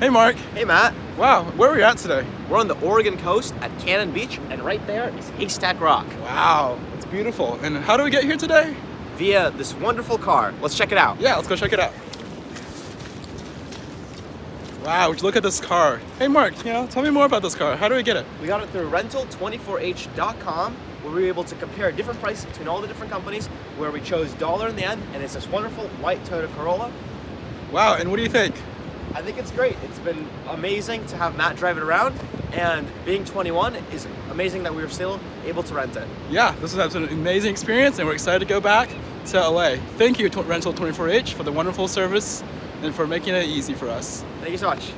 Hey Mark. Hey Matt. Wow, where are we at today? We're on the Oregon coast at Cannon Beach, and right there is Haystack Rock. Wow, it's beautiful. And how do we get here today? Via this wonderful car. Let's check it out. Yeah, let's go check it out. Wow, would you look at this car. Hey Mark, you know, tell me more about this car. How do we get it? We got it through rental24h.com where we were able to compare different prices between all the different companies where we chose dollar in the end and it's this wonderful white Toyota Corolla. Wow, and what do you think? I think it's great. It's been amazing to have Matt drive it around and being 21 is amazing that we were still able to rent it. Yeah, this was an amazing experience and we're excited to go back to LA. Thank you Rental24H for the wonderful service and for making it easy for us. Thank you so much.